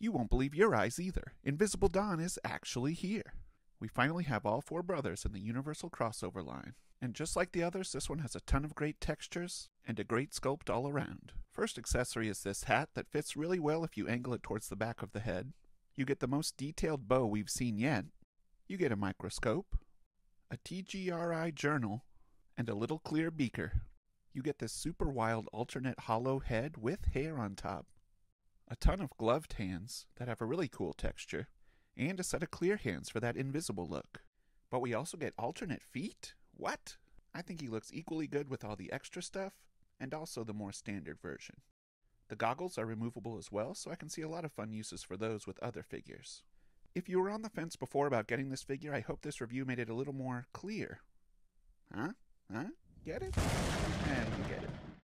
You won't believe your eyes either. Invisible Don is actually here. We finally have all four brothers in the Universal crossover line. And just like the others, this one has a ton of great textures and a great sculpt all around. First accessory is this hat that fits really well if you angle it towards the back of the head. You get the most detailed bo we've seen yet. You get a microscope, a TGRI journal, and a little clear beaker. You get this super wild alternate hollow head with hair on top, a ton of gloved hands that have a really cool texture, and a set of clear hands for that invisible look. But we also get alternate feet? What? I think he looks equally good with all the extra stuff, and also the more standard version. The goggles are removable as well, so I can see a lot of fun uses for those with other figures. If you were on the fence before about getting this figure, I hope this review made it a little more clear. Huh? Huh? Get it? And you get it.